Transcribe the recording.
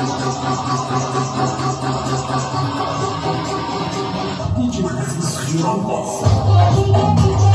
Teaching you. is your